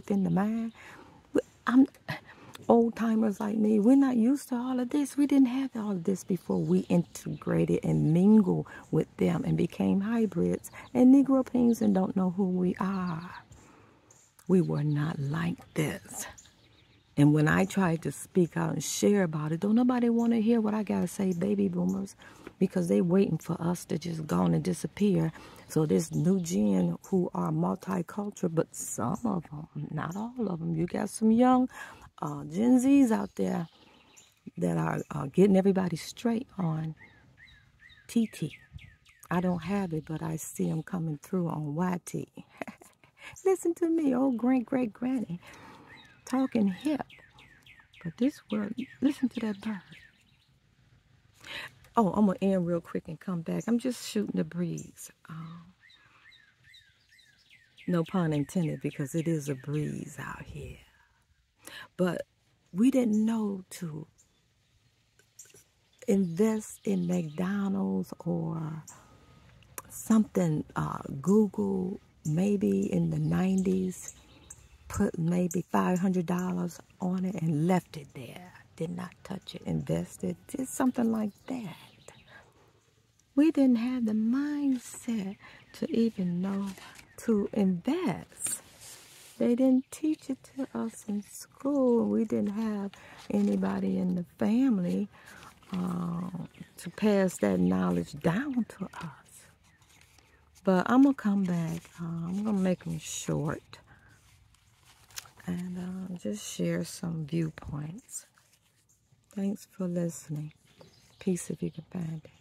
within the mind. I'm old timers like me. We're not used to all of this. We didn't have all of this before we integrated and mingled with them and became hybrids and Negro Pings and don't know who we are. We were not like this. And when I tried to speak out and share about it, don't nobody want to hear what I got to say, baby boomers, because they waiting for us to just go and disappear. So this new gen who are multicultural, but some of them, not all of them. You got some young uh, Gen Zs out there that are uh, getting everybody straight on TT. I don't have it, but I see them coming through on YT. Listen to me, old great great granny, talking hip. But this word, listen to that bird. Oh, I'm gonna end real quick and come back. I'm just shooting the breeze. Um, no pun intended, because it is a breeze out here. But we didn't know to invest in McDonald's or something, uh, Google, maybe in the 90s, put maybe $500 on it and left it there. Did not touch it, invested, did something like that. We didn't have the mindset to even know to invest. They didn't teach it to us in school. We didn't have anybody in the family uh, to pass that knowledge down to us. But I'm going to come back. Uh, I'm going to make them short just share some viewpoints. Thanks for listening. Peace if you can find it.